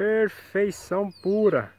Perfeição pura.